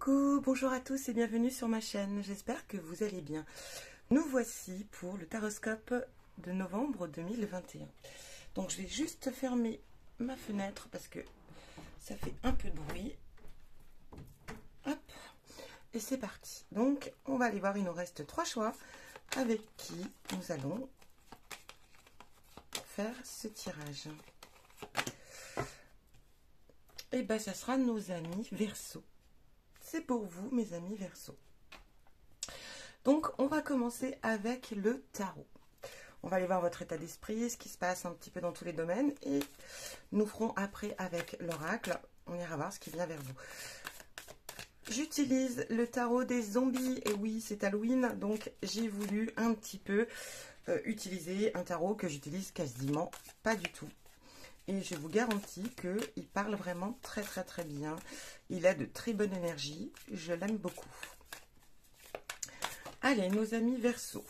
Coucou, bonjour à tous et bienvenue sur ma chaîne, j'espère que vous allez bien. Nous voici pour le taroscope de novembre 2021. Donc je vais juste fermer ma fenêtre parce que ça fait un peu de bruit. Hop, et c'est parti. Donc on va aller voir, il nous reste trois choix avec qui nous allons faire ce tirage. Et eh bien ça sera nos amis Verseau c'est pour vous, mes amis Verseau. Donc, on va commencer avec le tarot. On va aller voir votre état d'esprit, ce qui se passe un petit peu dans tous les domaines. Et nous ferons après avec l'oracle. On ira voir ce qui vient vers vous. J'utilise le tarot des zombies. Et oui, c'est Halloween. Donc, j'ai voulu un petit peu euh, utiliser un tarot que j'utilise quasiment pas du tout. Et je vous garantis qu'il parle vraiment très très très bien. Il a de très bonne énergie. Je l'aime beaucoup. Allez, nos amis Verseau,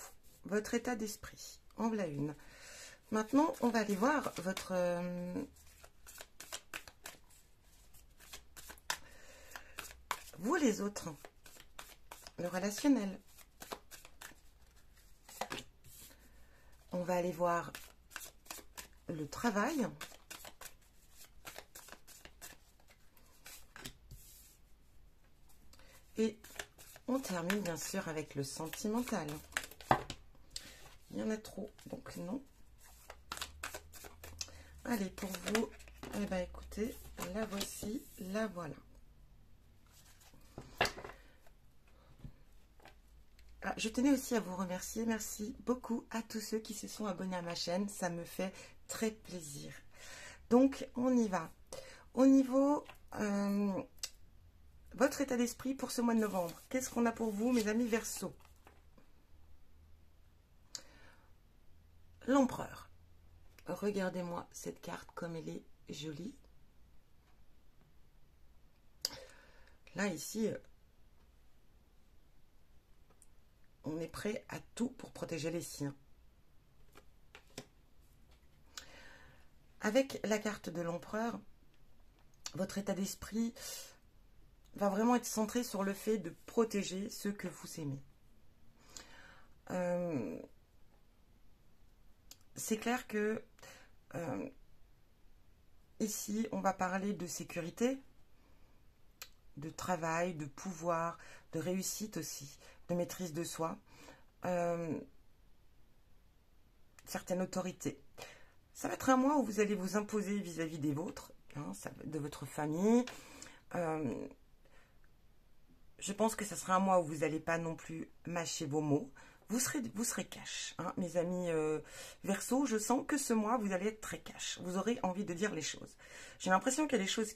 votre état d'esprit. En voilà une. Maintenant, on va aller voir votre... Euh, vous les autres, le relationnel. On va aller voir le travail. Et on termine bien sûr avec le sentimental. Il y en a trop, donc non. Allez, pour vous, eh ben, écoutez, la voici, la voilà. Ah, je tenais aussi à vous remercier. Merci beaucoup à tous ceux qui se sont abonnés à ma chaîne. Ça me fait très plaisir. Donc, on y va. Au niveau euh, votre état d'esprit pour ce mois de novembre. Qu'est-ce qu'on a pour vous, mes amis Verseau? L'empereur. Regardez-moi cette carte comme elle est jolie. Là, ici, euh, on est prêt à tout pour protéger les siens. Avec la carte de l'empereur, votre état d'esprit va vraiment être centré sur le fait de protéger ceux que vous aimez. Euh, c'est clair que euh, ici, on va parler de sécurité, de travail, de pouvoir, de réussite aussi, de maîtrise de soi, euh, certaine autorité. Ça va être un mois où vous allez vous imposer vis-à-vis des vôtres, hein, de votre famille, je pense que ce sera un mois où vous n'allez pas non plus mâcher vos mots. Vous serez, vous cash, hein, mes amis euh, Verseau. Je sens que ce mois, vous allez être très cash. Vous aurez envie de dire les choses. J'ai l'impression qu'il y a des choses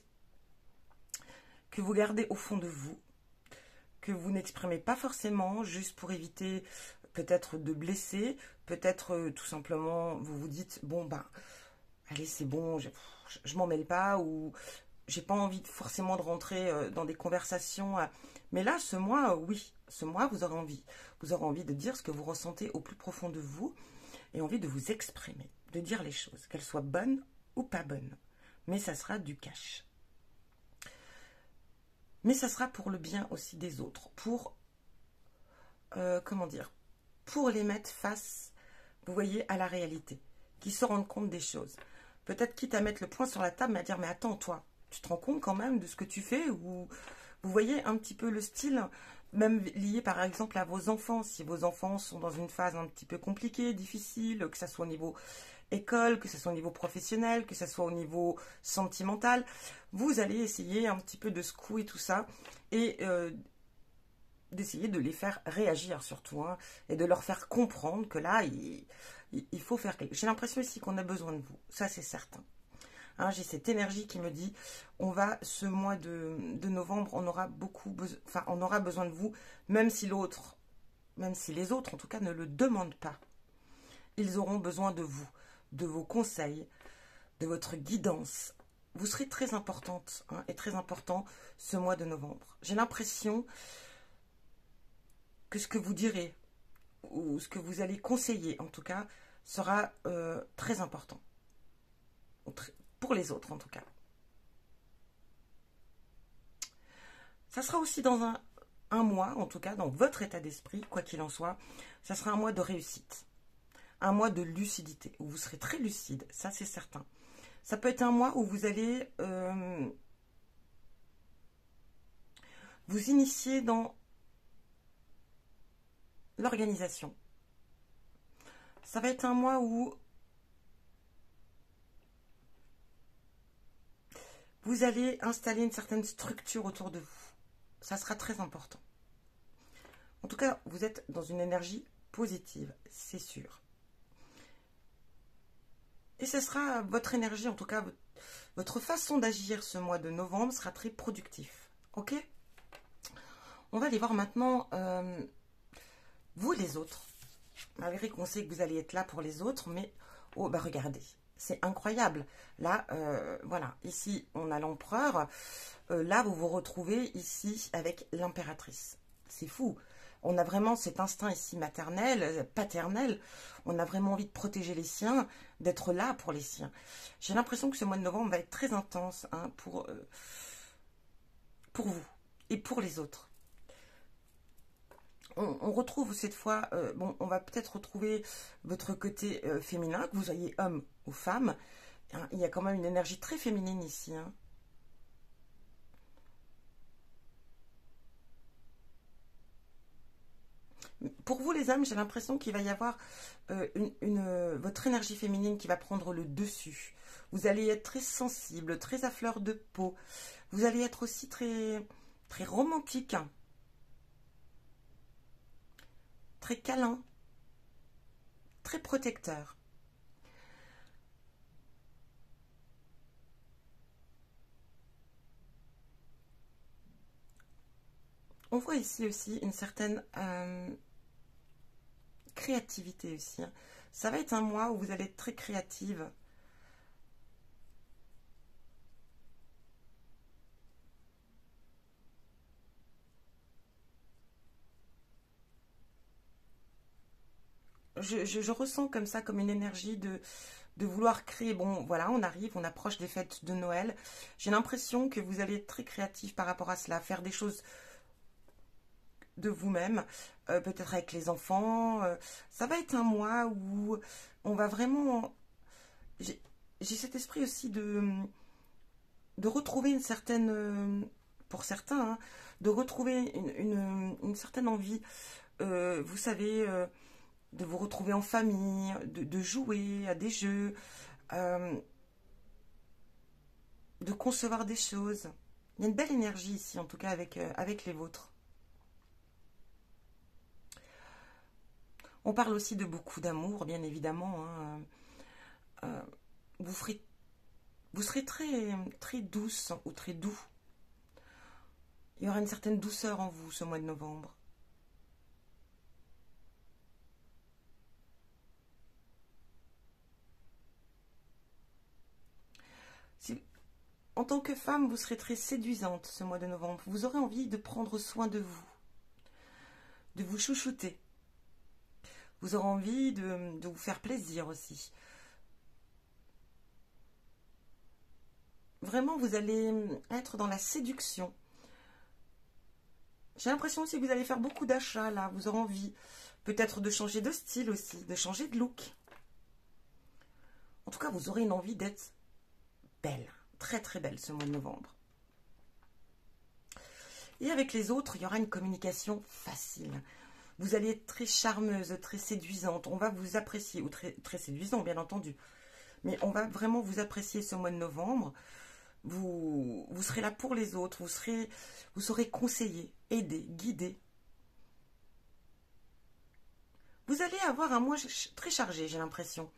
que vous gardez au fond de vous, que vous n'exprimez pas forcément, juste pour éviter peut-être de blesser, peut-être euh, tout simplement, vous vous dites, bon, ben, allez, c'est bon, je, m'en mêle pas, ou j'ai pas envie forcément de rentrer euh, dans des conversations. Mais là, ce mois, oui, ce mois, vous aurez envie. Vous aurez envie de dire ce que vous ressentez au plus profond de vous et envie de vous exprimer, de dire les choses, qu'elles soient bonnes ou pas bonnes. Mais ça sera du cash. Mais ça sera pour le bien aussi des autres, pour, euh, comment dire, pour les mettre face, vous voyez, à la réalité, qui se rendent compte des choses. Peut-être quitte à mettre le point sur la table, mais à dire, mais attends, toi, tu te rends compte quand même de ce que tu fais ou vous voyez un petit peu le style même lié par exemple à vos enfants, si vos enfants sont dans une phase un petit peu compliquée, difficile, que ce soit au niveau école, que ce soit au niveau professionnel, que ce soit au niveau sentimental, vous allez essayer un petit peu de secouer tout ça et euh, d'essayer de les faire réagir surtout, hein, et de leur faire comprendre que là, il, il faut faire quelque chose. J'ai l'impression ici qu'on a besoin de vous, ça c'est certain. Hein, j'ai cette énergie qui me dit, on va, ce mois de, novembre, on aura beaucoup enfin, on aura besoin de vous, même si l'autre, même si les autres, en tout cas, ne le demandent pas. Ils auront besoin de vous, de vos conseils, de votre guidance. Vous serez très importante hein, et très important ce mois de novembre. J'ai l'impression que ce que vous direz, ou ce que vous allez conseiller, en tout cas, sera euh, très important les autres en tout cas. Ça sera aussi dans un, un mois, en tout cas, dans votre état d'esprit, quoi qu'il en soit, ça sera un mois de réussite. Un mois de lucidité, où vous serez très lucide, ça c'est certain. Ça peut être un mois où vous allez euh, vous initier dans l'organisation. Ça va être un mois où vous allez installer une certaine structure autour de vous. Ça sera très important. En tout cas, vous êtes dans une énergie positive, c'est sûr. Et ce sera votre énergie, en tout cas, votre façon d'agir ce mois de novembre sera très productif. Ok? On va aller voir maintenant, euh, vous les autres. Malgré qu'on sait que vous allez être là pour les autres, mais, oh, bah regardez, c'est incroyable. Là, euh, voilà, ici, on a l'empereur. Euh, là, vous vous retrouvez ici avec l'impératrice. C'est fou. On a vraiment cet instinct ici maternel, euh, paternel. On a vraiment envie de protéger les siens, d'être là pour les siens. J'ai l'impression que ce mois de novembre va être très intense hein, pour, pour vous et pour les autres on, retrouve cette fois, euh, on va peut-être retrouver votre côté euh, féminin, que vous soyez homme ou femme. Hein, il y a quand même une énergie très féminine ici. Hein. Pour vous les âmes, j'ai l'impression qu'il va y avoir euh, votre énergie féminine qui va prendre le dessus. Vous allez être très sensible, très à fleur de peau. Vous allez être aussi très, très romantique. Très câlin, très protecteur. On voit ici aussi une certaine euh, créativité aussi. Hein. Ça va être un mois où vous allez être très créative. Je, ressens comme ça, comme une énergie de, vouloir créer. Bon, voilà, on arrive, on approche des fêtes de Noël. J'ai l'impression que vous allez être très créatif par rapport à cela, faire des choses de vous-même, euh, peut-être avec les enfants. Euh, ça va être un mois où on va vraiment... J'ai cet esprit aussi de, de retrouver une certaine... Pour certains, hein, de retrouver une, certaine envie. Euh, vous savez de vous retrouver en famille, de, jouer à des jeux, euh, de concevoir des choses. Il y a une belle énergie ici, en tout cas avec, euh, avec les vôtres. On parle aussi de beaucoup d'amour, bien évidemment. Hein. Euh, vous, vous serez très, très douce ou très doux. Il y aura une certaine douceur en vous ce mois de novembre. En tant que femme, vous serez très séduisante ce mois de novembre. Vous aurez envie de prendre soin de vous, de vous chouchouter. Vous aurez envie de, vous faire plaisir aussi. Vraiment, vous allez être dans la séduction. J'ai l'impression aussi que vous allez faire beaucoup d'achats là. Vous aurez envie peut-être de changer de style aussi, de changer de look. En tout cas, vous aurez une envie d'être belle très très belle ce mois de novembre. Et avec les autres, il y aura une communication facile. Vous allez être très charmeuse, très séduisante. On va vous apprécier, ou très, séduisant bien entendu. Mais on va vraiment vous apprécier ce mois de novembre. Vous, serez là pour les autres. Vous serez, vous saurez conseiller, aider, guider. Vous allez avoir un mois très chargé, j'ai l'impression.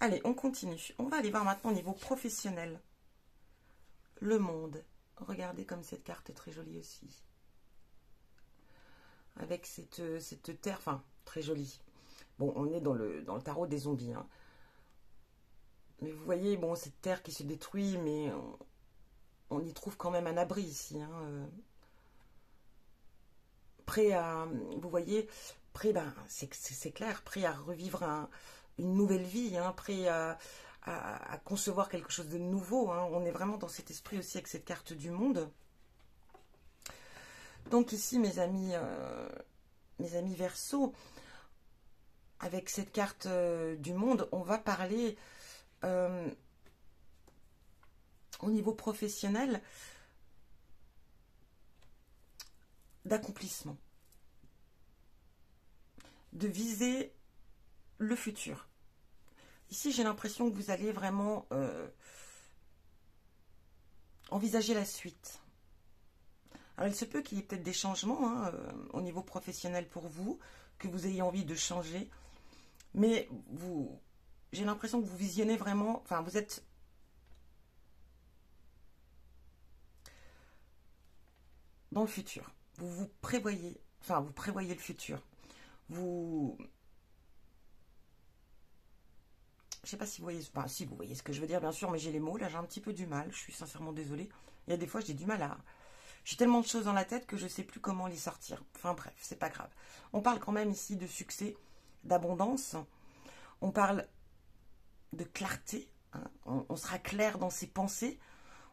Allez, on continue. On va aller voir maintenant au niveau professionnel le monde. Regardez comme cette carte est très jolie aussi. Avec cette, cette terre, enfin, très jolie. Bon, on est dans le, dans le tarot des zombies. Hein. Mais vous voyez, bon, cette terre qui se détruit, mais on, y trouve quand même un abri ici. Hein, euh. Prêt à, vous voyez, prêt, ben, c'est clair, prêt à revivre une nouvelle vie, hein, prêt à, à, concevoir quelque chose de nouveau. Hein. On est vraiment dans cet esprit aussi avec cette carte du monde. Donc ici, mes amis, mes amis verso, avec cette carte du monde, on va parler au niveau professionnel d'accomplissement, de viser le futur. Ici, j'ai l'impression que vous allez vraiment euh, envisager la suite. Alors, il se peut qu'il y ait peut-être des changements hein, euh, au niveau professionnel pour vous, que vous ayez envie de changer, mais vous, j'ai l'impression que vous visionnez vraiment, enfin, vous êtes dans le futur. Vous vous prévoyez, enfin, vous prévoyez le futur. Vous. Je sais pas si vous voyez, si vous voyez ce que je veux dire, bien sûr, mais j'ai les mots, là, j'ai un petit peu du mal, je suis sincèrement désolée. Il y a des fois, j'ai du mal à. J'ai tellement de choses dans la tête que je ne sais plus comment les sortir. Enfin bref, c'est pas grave. On parle quand même ici de succès, d'abondance. On parle de clarté. Hein. on, sera clair dans ses pensées.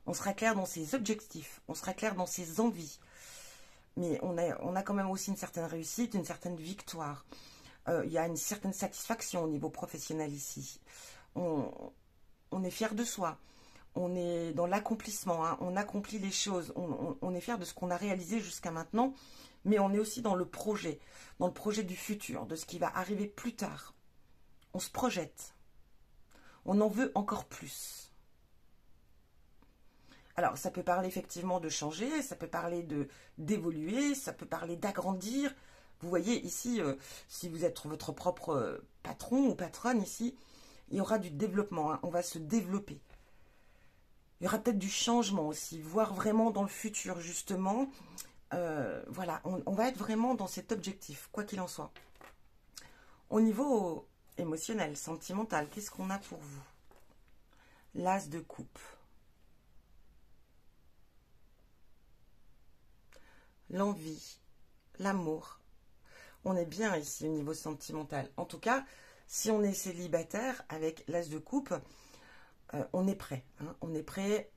On sera clair dans ses objectifs. On sera clair dans ses envies mais on a, on a quand même aussi une certaine réussite, une certaine victoire. Euh, il y a une certaine satisfaction au niveau professionnel ici. On, est fier de soi. On est dans l'accomplissement. Hein. On accomplit les choses. On, est fier de ce qu'on a réalisé jusqu'à maintenant. Mais on est aussi dans le projet, dans le projet du futur, de ce qui va arriver plus tard. On se projette. On en veut encore plus. Alors, ça peut parler effectivement de changer, ça peut parler d'évoluer, ça peut parler d'agrandir. Vous voyez ici, euh, si vous êtes votre propre euh, patron ou patronne ici, il y aura du développement, hein. on va se développer. Il y aura peut-être du changement aussi, voire vraiment dans le futur justement. Euh, voilà, on, on, va être vraiment dans cet objectif, quoi qu'il en soit. Au niveau émotionnel, sentimental, qu'est-ce qu'on a pour vous? L'as de coupe. l'envie, l'amour. On est bien ici au niveau sentimental. En tout cas, si on est célibataire avec l'as de coupe, euh, on est prêt. Hein. on est prêt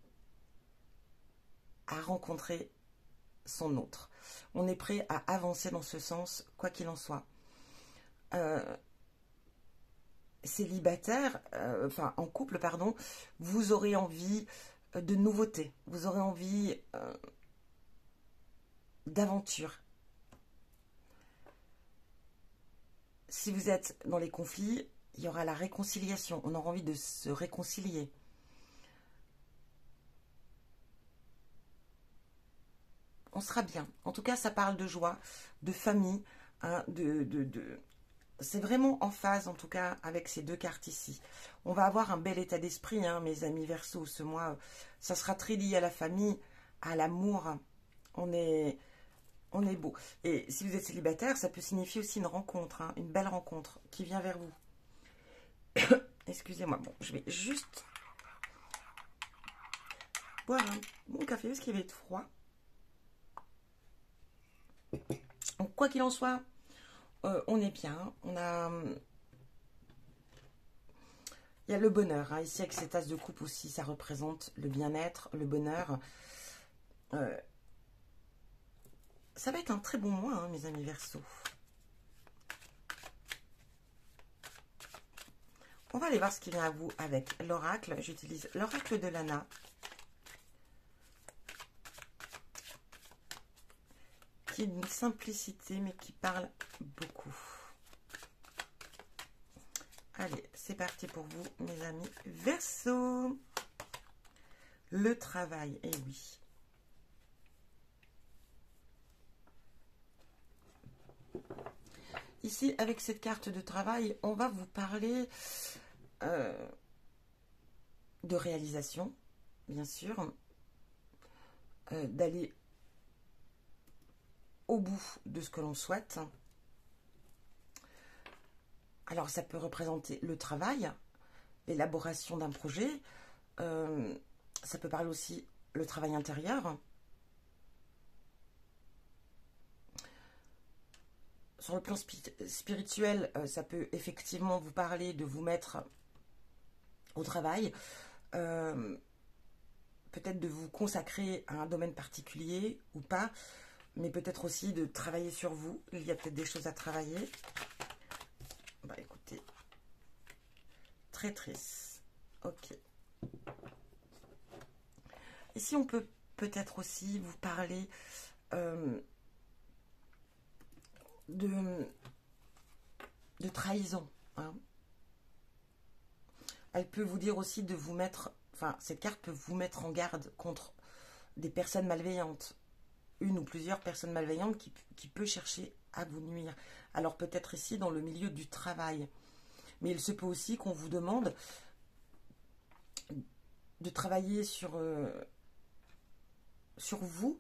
à rencontrer son autre. On est prêt à avancer dans ce sens, quoi qu'il en soit. Euh, célibataire, euh, enfin en couple, pardon, vous aurez envie de nouveautés. Vous aurez envie d'aventure. Si vous êtes dans les conflits, il y aura la réconciliation. On aura envie de se réconcilier. On sera bien. En tout cas, ça parle de joie, de famille, hein, de, de, c'est vraiment en phase, en tout cas, avec ces deux cartes ici. On va avoir un bel état d'esprit, hein, mes amis Verseau, ce mois. Ça sera très lié à la famille, à l'amour. On est, on est beau. Et si vous êtes célibataire, ça peut signifier aussi une rencontre, hein, une belle rencontre qui vient vers vous. Excusez-moi, bon, je vais juste boire mon café parce qu'il va être froid. quoi qu'il en soit, euh, on est bien. On a... Il y a le bonheur. Hein. Ici, avec cette tasse de coupe aussi, ça représente le bien-être, le bonheur. Euh, ça va être un très bon mois, hein, mes amis Verseau. On va aller voir ce qui vient à vous avec l'oracle. J'utilise l'oracle de Lana. Qui est d'une simplicité, mais qui parle beaucoup. Allez, c'est parti pour vous, mes amis Verseau. Le travail, et eh oui. Ici, avec cette carte de travail, on va vous parler euh, de réalisation, bien sûr, euh, d'aller au bout de ce que l'on souhaite. Alors, ça peut représenter le travail, l'élaboration d'un projet. Euh, ça peut parler aussi le travail intérieur. Sur le plan spirituel, euh, ça peut effectivement vous parler de vous mettre au travail, euh, peut-être de vous consacrer à un domaine particulier ou pas, mais peut-être aussi de travailler sur vous. Il y a peut-être des choses à travailler. Bah écoutez, très triste. Ok. Ici, on peut peut-être aussi vous parler euh, de, trahison. Hein. Elle peut vous dire aussi de vous mettre, enfin, cette carte peut vous mettre en garde contre des personnes malveillantes, une ou plusieurs personnes malveillantes qui, qui peut chercher à vous nuire. Alors peut-être ici dans le milieu du travail. Mais il se peut aussi qu'on vous demande de travailler sur, euh, sur vous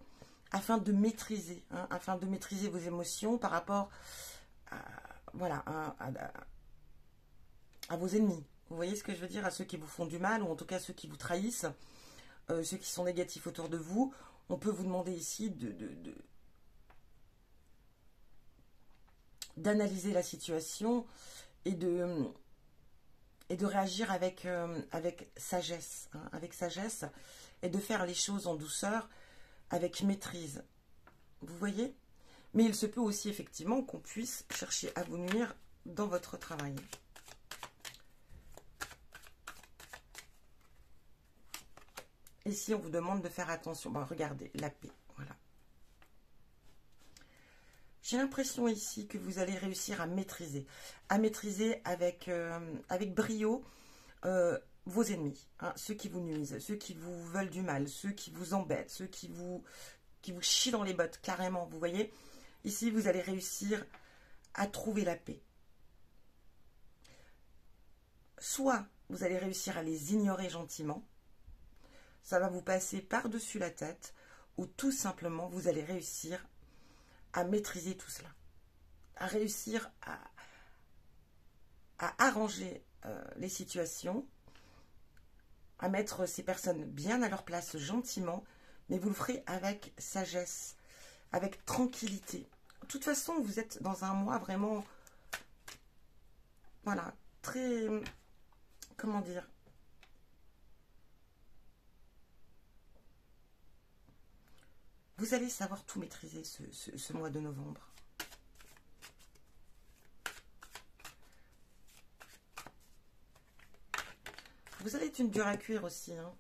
afin de maîtriser, hein, afin de maîtriser vos émotions par rapport à, voilà, à, vos ennemis. Vous voyez ce que je veux dire? À ceux qui vous font du mal, ou en tout cas ceux qui vous trahissent, euh, ceux qui sont négatifs autour de vous. On peut vous demander ici de, d'analyser la situation et de, et de réagir avec, euh, avec sagesse, hein, avec sagesse, et de faire les choses en douceur, avec maîtrise. Vous voyez? Mais il se peut aussi effectivement qu'on puisse chercher à vous nuire dans votre travail. Ici, on vous demande de faire attention. Bon, regardez, la paix, voilà. J'ai l'impression ici que vous allez réussir à maîtriser, à maîtriser avec, euh, avec brio euh, vos ennemis, hein, ceux qui vous nuisent, ceux qui vous veulent du mal, ceux qui vous embêtent, ceux qui vous, qui chient dans les bottes, carrément, vous voyez? Ici, vous allez réussir à trouver la paix. Soit vous allez réussir à les ignorer gentiment, ça va vous passer par-dessus la tête, ou tout simplement vous allez réussir à maîtriser tout cela, à réussir à, à arranger euh, les situations à mettre ces personnes bien à leur place gentiment, mais vous le ferez avec sagesse, avec tranquillité. De toute façon, vous êtes dans un mois vraiment, voilà, très, comment dire, vous allez savoir tout maîtriser ce mois de novembre. Vous allez être une dure à cuire aussi. Hein.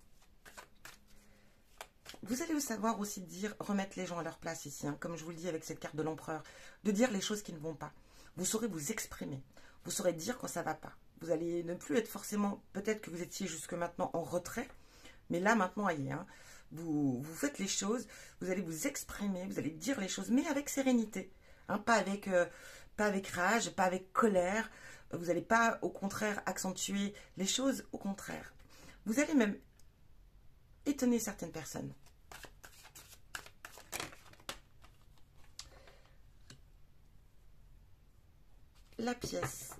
Vous allez savoir aussi dire, remettre les gens à leur place ici, hein, comme je vous le dis avec cette carte de l'empereur, de dire les choses qui ne vont pas. Vous saurez vous exprimer. Vous saurez dire quand ça ne va pas. Vous allez ne plus être forcément, peut-être que vous étiez jusque maintenant en retrait, mais là maintenant, allez, hein, vous, vous faites les choses, vous allez vous exprimer, vous allez dire les choses, mais avec sérénité. pas, avec, euh, pas avec rage, pas avec colère, vous n'allez pas, au contraire, accentuer les choses. Au contraire, vous allez même étonner certaines personnes. La pièce.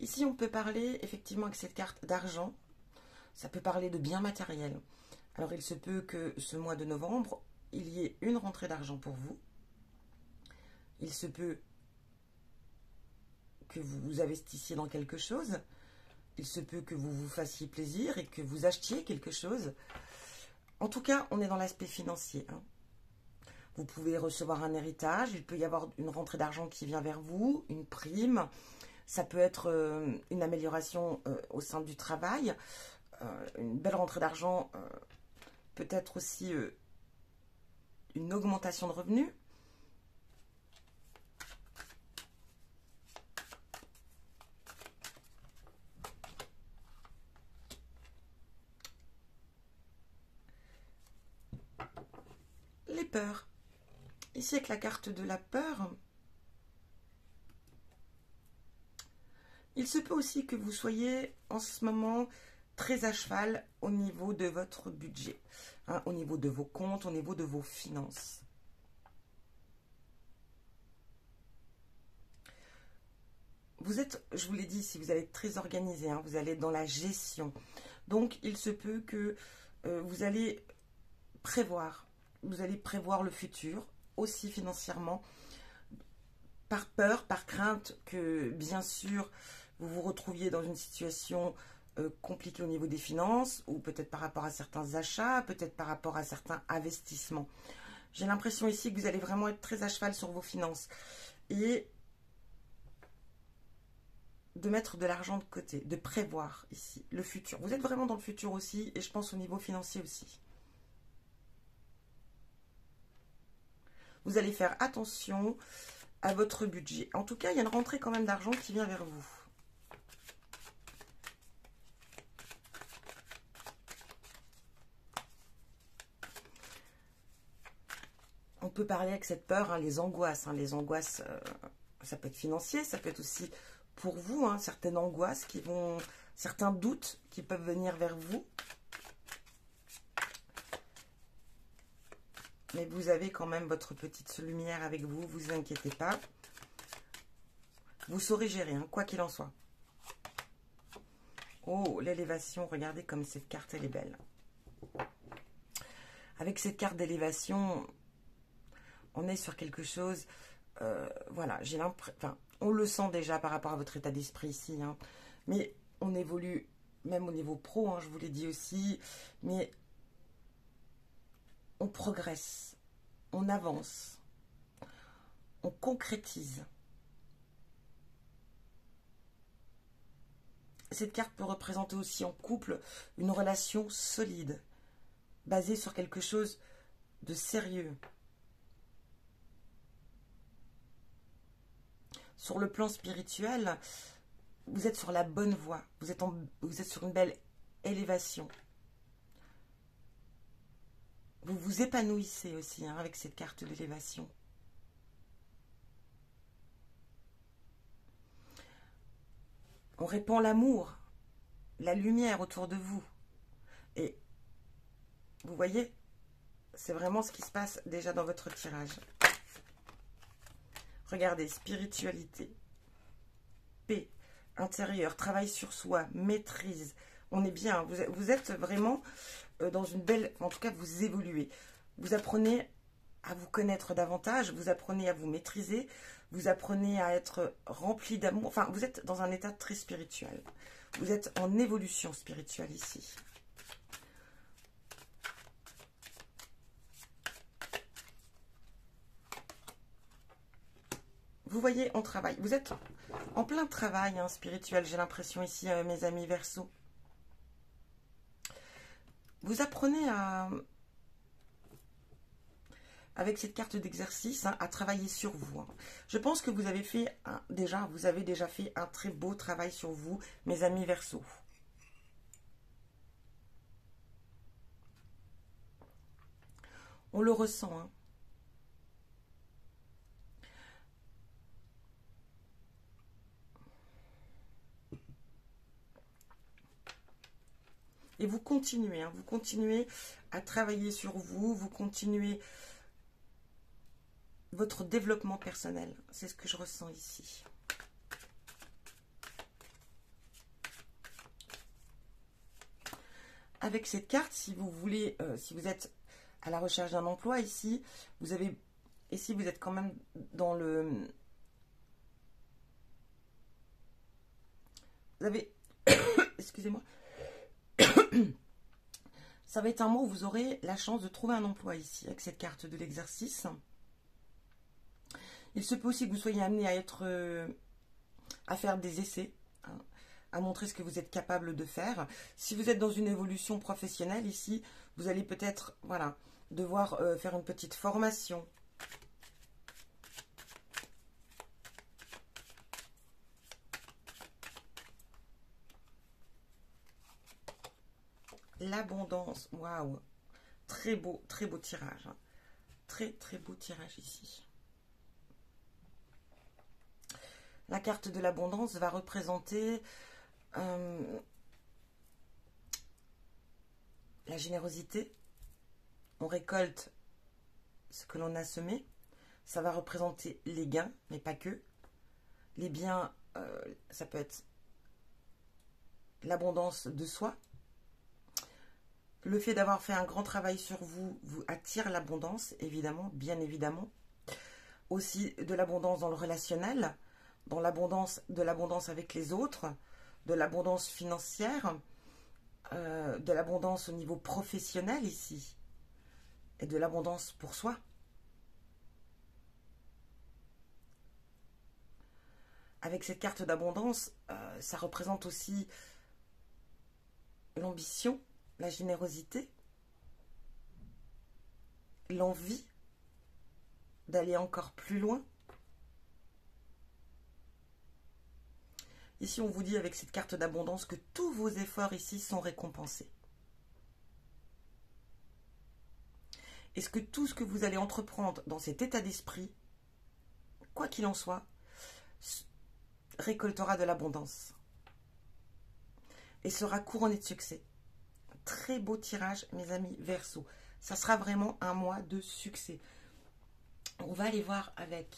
Ici, on peut parler effectivement avec cette carte d'argent. Ça peut parler de biens matériels. Alors, il se peut que ce mois de novembre, il y ait une rentrée d'argent pour vous. Il se peut que vous vous investissiez dans quelque chose. Il se peut que vous vous fassiez plaisir et que vous achetiez quelque chose. En tout cas, on est dans l'aspect financier. Hein. Vous pouvez recevoir un héritage, il peut y avoir une rentrée d'argent qui vient vers vous, une prime. Ça peut être euh, une amélioration euh, au sein du travail, euh, une belle rentrée d'argent, peut-être aussi une augmentation de revenus. Peur. Ici, avec la carte de la peur, il se peut aussi que vous soyez en ce moment très à cheval au niveau de votre budget, hein, au niveau de vos comptes, au niveau de vos finances. Vous êtes, je vous l'ai dit, si vous allez très organisé, hein, vous allez dans la gestion. Donc, il se peut que euh, vous allez prévoir vous allez prévoir le futur, aussi financièrement, par peur, par crainte que, bien sûr, vous vous retrouviez dans une situation euh, compliquée au niveau des finances, ou peut-être par rapport à certains achats, peut-être par rapport à certains investissements. J'ai l'impression ici que vous allez vraiment être très à cheval sur vos finances. Et de mettre de l'argent de côté, de prévoir ici le futur. Vous êtes vraiment dans le futur aussi, et je pense au niveau financier aussi. Vous allez faire attention à votre budget. En tout cas, il y a une rentrée quand même d'argent qui vient vers vous. On peut parler avec cette peur, hein, les angoisses. Hein. les angoisses, euh, ça peut être financier, ça peut être aussi pour vous, hein, certaines angoisses qui vont, certains doutes qui peuvent venir vers vous. Mais vous avez quand même votre petite lumière avec vous, vous inquiétez pas. Vous saurez gérer, hein, quoi qu'il en soit. Oh, l'élévation, regardez comme cette carte, elle est belle. Avec cette carte d'élévation, on est sur quelque chose, euh, voilà, j'ai l'impression, on le sent déjà par rapport à votre état d'esprit ici, hein. mais on évolue même au niveau pro, hein, je vous l'ai dit aussi, mais on progresse, on avance, on concrétise. Cette carte peut représenter aussi en couple une relation solide, basée sur quelque chose de sérieux, sur le plan spirituel, vous êtes sur la bonne voie. Vous êtes, sur une belle élévation. Vous vous épanouissez aussi hein, avec cette carte d'élévation. On répand l'amour, la lumière autour de vous. Et vous voyez, c'est vraiment ce qui se passe déjà dans votre tirage. Regardez, spiritualité, paix, intérieur, travail sur soi, maîtrise. On est bien, vous, êtes vraiment dans une belle... En tout cas, vous évoluez. Vous apprenez à vous connaître davantage, vous apprenez à vous maîtriser, vous apprenez à être rempli d'amour. Enfin, vous êtes dans un état très spirituel. Vous êtes en évolution spirituelle ici. Vous voyez, on travaille. Vous êtes en plein travail hein, spirituel, j'ai l'impression ici, euh, mes amis verso. Vous apprenez à, avec cette carte d'exercice, hein, à travailler sur vous. Hein. Je pense que vous avez fait, déjà, fait un très beau travail sur vous, mes amis verso. On le ressent, hein. Et vous continuez, hein, vous continuez à travailler sur vous, vous continuez votre développement personnel. C'est ce que je ressens ici. Avec cette carte, si vous voulez, euh, si vous êtes à la recherche d'un emploi ici, vous avez, et si vous êtes quand même dans le, vous avez, excusez-moi, ça va être un mois où vous aurez la chance de trouver un emploi ici, avec cette carte de l'exercice. Il se peut aussi que vous soyez amené à être euh, à faire des essais, hein, à montrer ce que vous êtes capable de faire. Si vous êtes dans une évolution professionnelle ici, vous allez peut-être devoir euh, faire une petite formation, l'abondance. Waouh Très beau, très beau tirage. Hein. Très, très beau tirage ici. La carte de l'abondance va représenter euh, la générosité. On récolte ce que l'on a semé. Ça va représenter les gains, mais pas que. Les biens, euh, ça peut être l'abondance de soi, le fait d'avoir fait un grand travail sur vous vous attire l'abondance, évidemment, bien évidemment. Aussi de l'abondance dans le relationnel, dans l'abondance, de l'abondance avec les autres, de l'abondance financière, euh, de l'abondance au niveau professionnel ici, et de l'abondance pour soi. Avec cette carte d'abondance, euh, ça représente aussi l'ambition, la générosité, l'envie d'aller encore plus loin. Ici, on vous dit avec cette carte d'abondance que tous vos efforts ici sont récompensés. Est-ce que tout ce que vous allez entreprendre dans cet état d'esprit, quoi qu'il en soit, récoltera de l'abondance et sera couronné de succès? Très beau tirage, mes amis Verseau. Ça sera vraiment un mois de succès. On va aller voir avec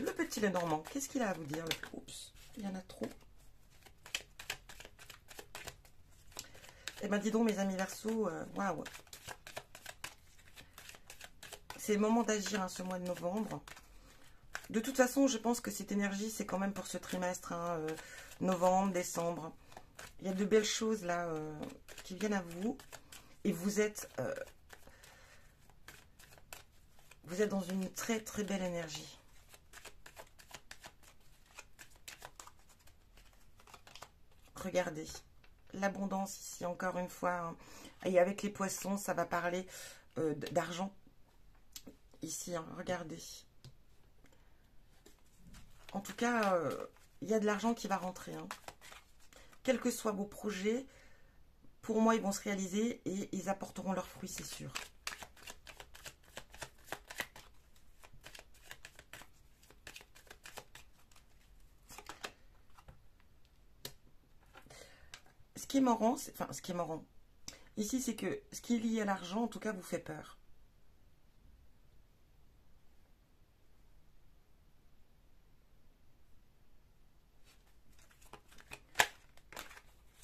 le petit Lenormand. Qu'est-ce qu'il a à vous dire Oups, il y en a trop. Eh bien, dis donc, mes amis Verseau, euh, waouh C'est le moment d'agir hein, ce mois de novembre. De toute façon, je pense que cette énergie, c'est quand même pour ce trimestre, hein, euh, novembre, décembre. Il y a de belles choses là euh, qui viennent à vous. Et vous êtes, euh, vous êtes dans une très très belle énergie. Regardez, l'abondance ici, encore une fois. Hein. Et avec les poissons, ça va parler d'argent. Ici, hein, regardez. En tout cas, euh, il y a de l'argent qui va rentrer. Hein. Quels que soient vos projets, pour moi, ils vont se réaliser et ils apporteront leurs fruits, c'est sûr. Ce qui est marrant, ici, c'est que ce qui est lié à l'argent, en tout cas, vous fait peur.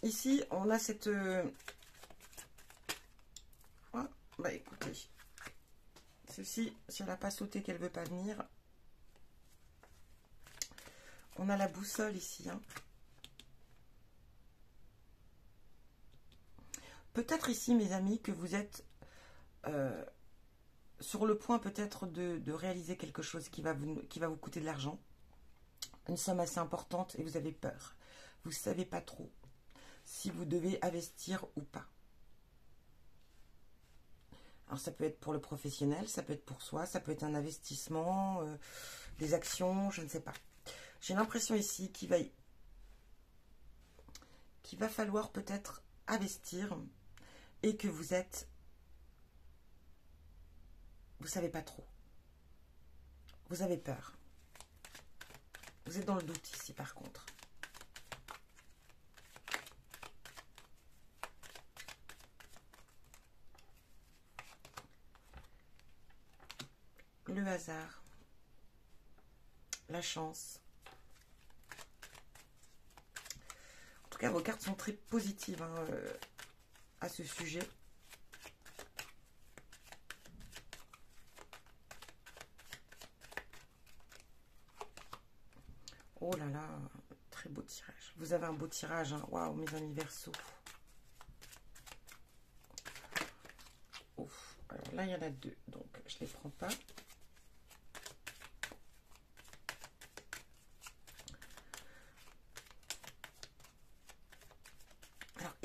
Ici, on a cette... Euh, bah écoutez, ceci, si elle n'a pas sauté qu'elle veut pas venir, on a la boussole ici. Hein. Peut-être ici, mes amis, que vous êtes euh, sur le point peut-être de, réaliser quelque chose qui va vous coûter de l'argent. Une somme assez importante et vous avez peur. Vous ne savez pas trop si vous devez investir ou pas. Alors ça peut être pour le professionnel, ça peut être pour soi, ça peut être un investissement, euh, des actions, je ne sais pas. J'ai l'impression ici qu'il va, qu'il va falloir peut-être investir et que vous êtes, vous savez pas trop. Vous avez peur. Vous êtes dans le doute ici par contre. Le hasard, la chance. En tout cas, vos cartes sont très positives hein, euh, à ce sujet. Oh là là, très beau tirage. Vous avez un beau tirage. Hein. Waouh, mes amis verso. Alors là, il y en a deux, donc je ne les prends pas.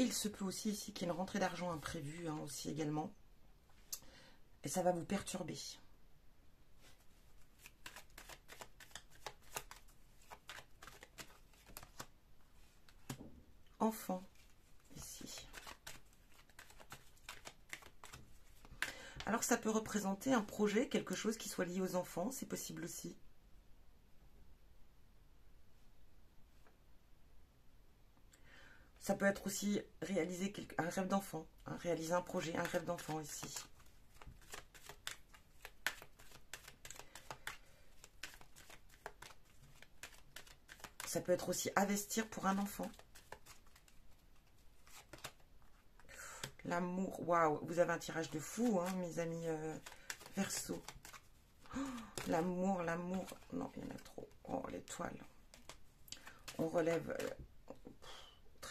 Il se peut aussi ici qu'il y ait une rentrée d'argent imprévue hein, aussi également. Et ça va vous perturber. Enfant, ici. Alors ça peut représenter un projet, quelque chose qui soit lié aux enfants, c'est possible aussi. Ça peut être aussi réaliser un rêve d'enfant, hein, réaliser un projet, un rêve d'enfant ici. Ça peut être aussi investir pour un enfant. L'amour, waouh, vous avez un tirage de fou, hein, mes amis euh, verso. Oh, l'amour, l'amour, non, il y en a trop. Oh, l'étoile. On relève euh,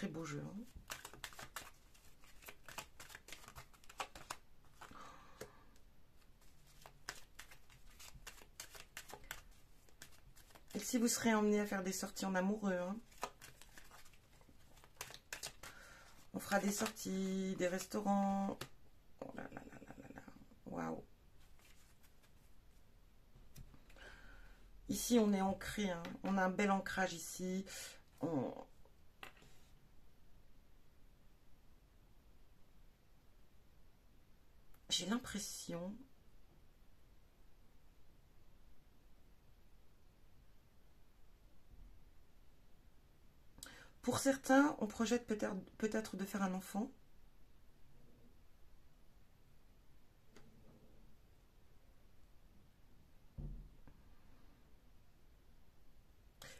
beau jeu. Hein. si vous serez emmené à faire des sorties en amoureux. Hein. On fera des sorties, des restaurants. Oh là là là là là Waouh. Ici, on est ancré. Hein. On a un bel ancrage ici. J'ai l'impression Pour certains, on projette peut-être de faire un enfant.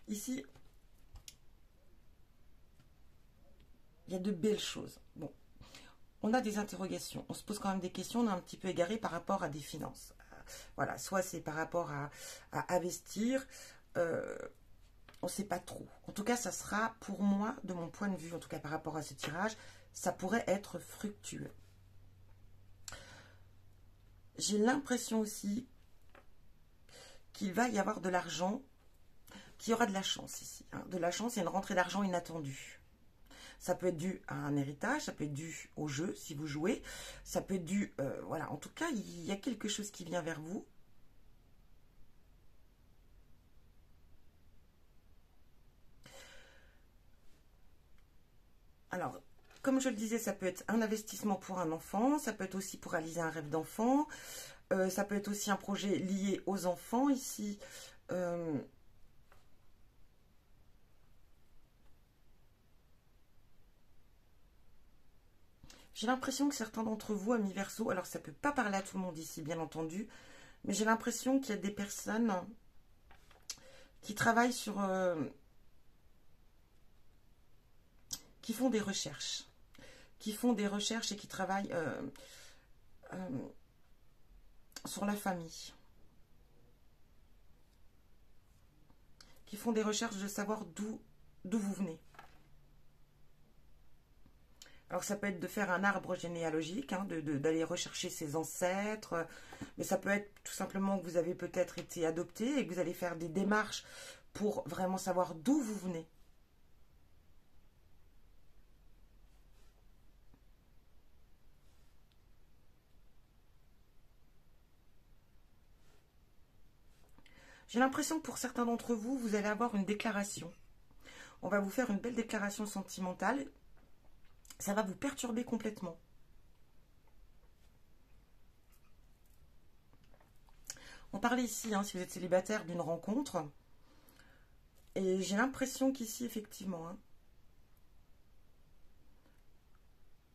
Ici, il y a de belles choses. Bon, on a des interrogations. On se pose quand même des questions. On est un petit peu égaré par rapport à des finances. Voilà, soit c'est par rapport à, investir. Euh, on ne sait pas trop. En tout cas, ça sera pour moi, de mon point de vue, en tout cas par rapport à ce tirage, ça pourrait être fructueux. J'ai l'impression aussi qu'il va y avoir de l'argent, qu'il y aura de la chance ici. Hein. De la chance et une rentrée d'argent inattendue. Ça peut être dû à un héritage, ça peut être dû au jeu si vous jouez, ça peut être dû, euh, voilà, en tout cas, il y a quelque chose qui vient vers vous. Alors, comme je le disais, ça peut être un investissement pour un enfant, ça peut être aussi pour réaliser un rêve d'enfant, euh, ça peut être aussi un projet lié aux enfants. Ici. Euh, j'ai l'impression que certains d'entre vous, amis verso, alors ça peut pas parler à tout le monde ici, bien entendu, mais j'ai l'impression qu'il y a des personnes qui travaillent sur... Euh, qui font des recherches, qui font des recherches et qui travaillent euh, euh, sur la famille, qui font des recherches de savoir d'où vous venez. Alors ça peut être de faire un arbre généalogique, hein, d'aller rechercher ses ancêtres, mais ça peut être tout simplement que vous avez peut-être été adopté et que vous allez faire des démarches pour vraiment savoir d'où vous venez. J'ai l'impression que pour certains d'entre vous, vous allez avoir une déclaration. On va vous faire une belle déclaration sentimentale. Ça va vous perturber complètement. On parlait ici, hein, si vous êtes célibataire, d'une rencontre. Et j'ai l'impression qu'ici, effectivement, hein,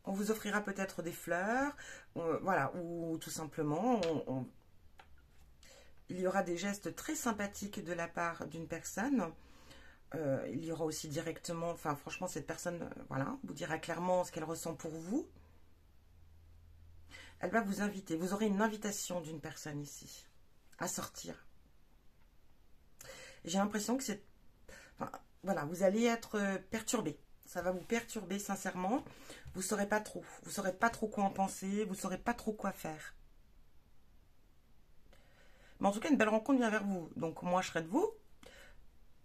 on vous offrira peut-être des fleurs, euh, voilà, ou tout simplement, il y aura des gestes très sympathiques de la part d'une personne. Euh, il y aura aussi directement, enfin franchement cette personne, euh, voilà, vous dira clairement ce qu'elle ressent pour vous. Elle va vous inviter, vous aurez une invitation d'une personne ici à sortir. J'ai l'impression que c'est, voilà, vous allez être euh, perturbé. Ça va vous perturber sincèrement. Vous ne saurez pas trop. Vous ne saurez pas trop quoi en penser. Vous ne saurez pas trop quoi faire. Mais en tout cas, une belle rencontre vient vers vous. Donc moi, je serai de vous.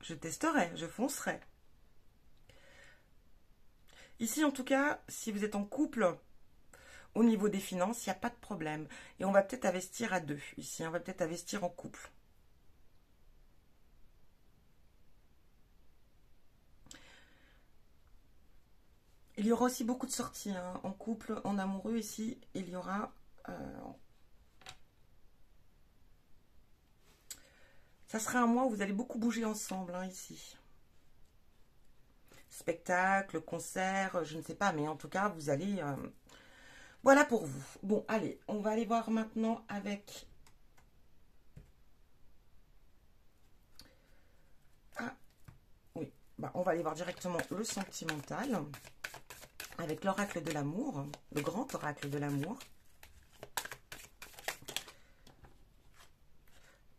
Je testerai, je foncerai. Ici, en tout cas, si vous êtes en couple, au niveau des finances, il n'y a pas de problème. Et on va peut-être investir à deux. Ici, on va peut-être investir en couple. Il y aura aussi beaucoup de sorties hein. en couple, en amoureux. Ici, il y aura euh, Ça sera un mois où vous allez beaucoup bouger ensemble, hein, ici. Spectacle, concert, je ne sais pas, mais en tout cas, vous allez... Euh, voilà pour vous. Bon, allez, on va aller voir maintenant avec... Ah, oui. Bah, on va aller voir directement le sentimental avec l'oracle de l'amour, le grand oracle de l'amour.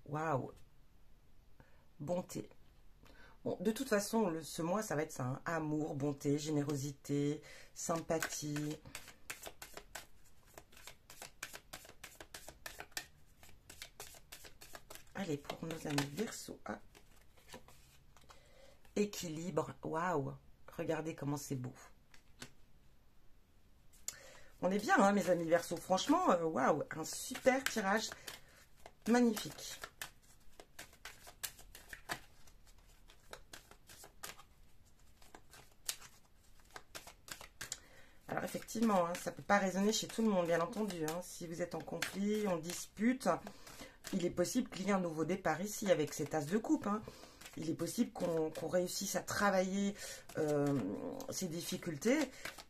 Waouh bonté. Bon, de toute façon, ce mois, ça va être ça. Hein. Amour, bonté, générosité, sympathie. Allez, pour nos amis Verseau. Ah, équilibre. Waouh Regardez comment c'est beau. On est bien, hein, mes amis Verseau. Franchement, euh, waouh Un super tirage. Magnifique. Effectivement, hein, ça ne peut pas résonner chez tout le monde, bien entendu. Hein. Si vous êtes en conflit, en dispute, il est possible qu'il y ait un nouveau départ ici avec cet as de coupe. Hein. Il est possible qu'on réussisse à travailler euh, ces difficultés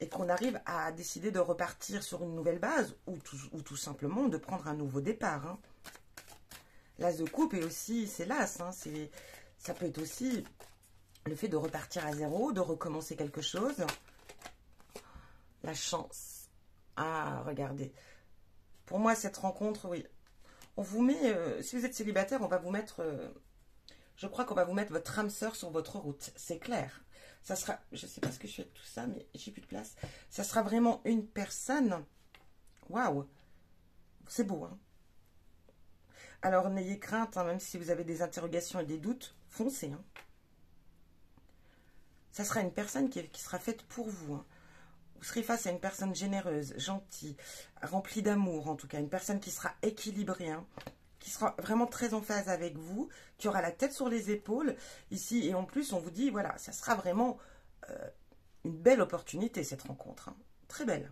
et qu'on arrive à décider de repartir sur une nouvelle base ou tout, simplement de prendre un nouveau départ. L'as de coupe est aussi, c'est l'as, ça peut être aussi le fait de repartir à zéro, de recommencer quelque chose. La chance. Ah, regardez. Pour moi, cette rencontre, oui. On vous met, euh, si vous êtes célibataire, on va vous mettre, euh, je crois qu'on va vous mettre votre âme sœur sur votre route. C'est clair. Ça sera, je ne sais pas ce que je fais de tout ça, mais j'ai plus de place. Ça sera vraiment une personne. Waouh. C'est beau, hein. Alors, n'ayez crainte, hein, même si vous avez des interrogations et des doutes, foncez. Hein. Ça sera une personne qui, sera faite pour vous. Vous serez face à une personne généreuse, gentille, remplie d'amour en tout cas, une personne qui sera équilibrée, hein, qui sera vraiment très en phase avec vous, qui aura la tête sur les épaules ici. Et en plus, on vous dit, voilà, ça sera vraiment euh, une belle opportunité cette rencontre. Hein. très belle.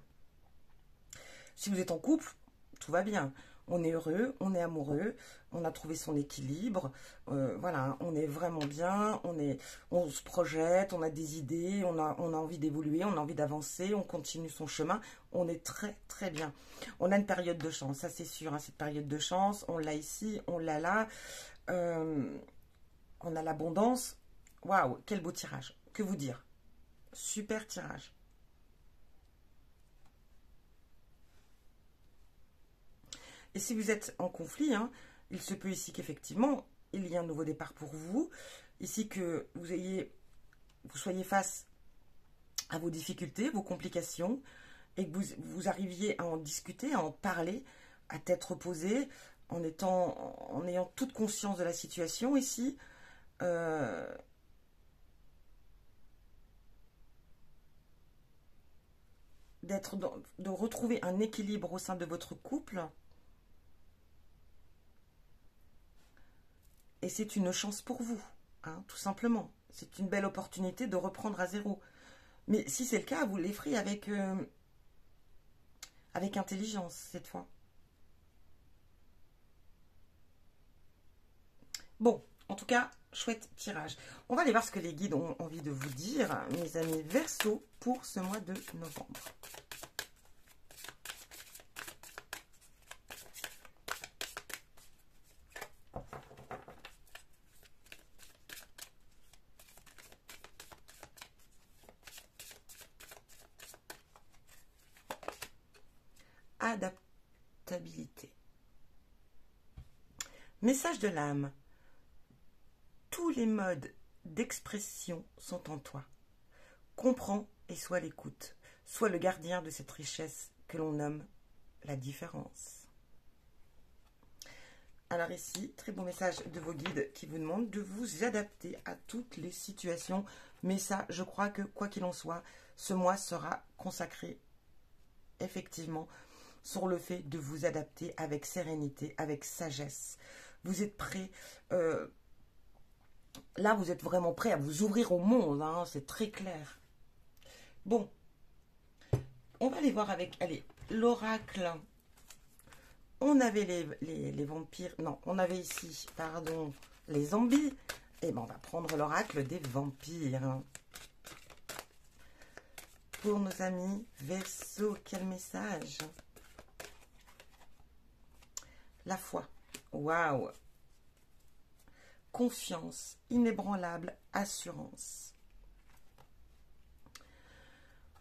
Si vous êtes en couple, tout va bien on est heureux, on est amoureux, on a trouvé son équilibre, euh, voilà, on est vraiment bien, on, est, on se projette, on a des idées, on a, envie d'évoluer, on a envie d'avancer, on continue son chemin, on est très très bien. On a une période de chance, ça c'est sûr, hein, cette période de chance, on l'a ici, on l'a là, euh, on a l'abondance, waouh, quel beau tirage, que vous dire, super tirage. Et si vous êtes en conflit, hein, il se peut ici qu'effectivement, il y ait un nouveau départ pour vous. Ici que vous ayez, vous soyez face à vos difficultés, vos complications, et que vous, arriviez à en discuter, à en parler, à tête reposée, en, étant, en ayant toute conscience de la situation ici. Euh, de retrouver un équilibre au sein de votre couple Et c'est une chance pour vous, hein, tout simplement. C'est une belle opportunité de reprendre à zéro. Mais si c'est le cas, vous les ferez avec, euh, avec intelligence cette fois. Bon, en tout cas, chouette tirage. On va aller voir ce que les guides ont envie de vous dire, mes amis Verseau, pour ce mois de novembre. De l'âme. Tous les modes d'expression sont en toi. Comprends et sois l'écoute. Sois le gardien de cette richesse que l'on nomme la différence. Alors ici, très bon message de vos guides qui vous demandent de vous adapter à toutes les situations. Mais ça, je crois que quoi qu'il en soit, ce mois sera consacré effectivement sur le fait de vous adapter avec sérénité, avec sagesse. Vous êtes prêt, euh, là vous êtes vraiment prêt à vous ouvrir au monde, hein, c'est très clair. Bon, on va aller voir avec, allez, l'oracle. On avait les, vampires, non, on avait ici, pardon, les zombies. Et eh ben on va prendre l'oracle des vampires. Pour nos amis Verseau, quel message? La foi. Waouh Confiance, inébranlable, assurance.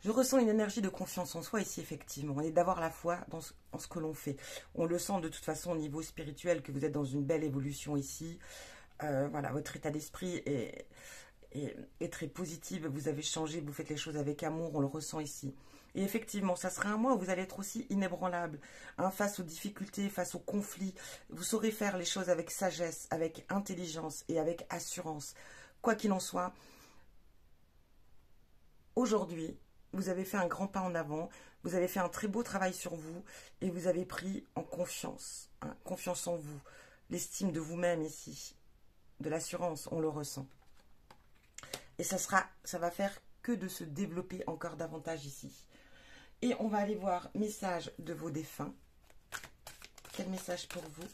Je ressens une énergie de confiance en soi ici, effectivement, et d'avoir la foi dans ce, ce que l'on fait. On le sent de toute façon au niveau spirituel que vous êtes dans une belle évolution ici. Euh, voilà, votre état d'esprit est, est, très positif. Vous avez changé, vous faites les choses avec amour, on le ressent ici. Et effectivement, ça sera un mois où vous allez être aussi inébranlable hein, face aux difficultés, face aux conflits. Vous saurez faire les choses avec sagesse, avec intelligence et avec assurance. Quoi qu'il en soit, aujourd'hui, vous avez fait un grand pas en avant, vous avez fait un très beau travail sur vous et vous avez pris en confiance, hein, confiance en vous, l'estime de vous-même ici, de l'assurance, on le ressent. Et ça sera, ça va faire que de se développer encore davantage ici. Et on va aller voir message de vos défunts. Quel message pour vous?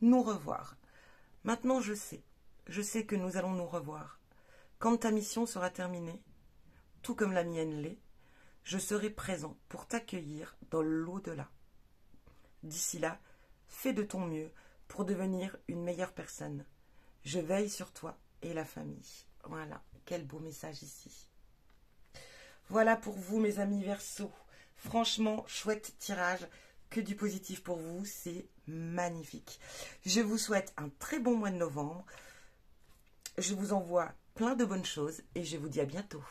Nous revoir. Maintenant, je sais. Je sais que nous allons nous revoir. Quand ta mission sera terminée, tout comme la mienne l'est, je serai présent pour t'accueillir dans l'au-delà. D'ici là, fais de ton mieux pour devenir une meilleure personne. Je veille sur toi et la famille. Voilà, quel beau message ici. Voilà pour vous, mes amis Verseau. Franchement, chouette tirage. Que du positif pour vous, c'est magnifique. Je vous souhaite un très bon mois de novembre. Je vous envoie plein de bonnes choses et je vous dis à bientôt.